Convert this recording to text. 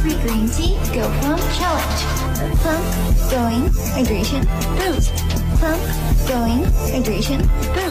free green tea Go Plum Challenge. Plum Going Hydration Boost. Plum Going Hydration Boost.